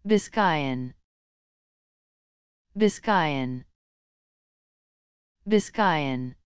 Biscayan. Biscayan. Biscayan.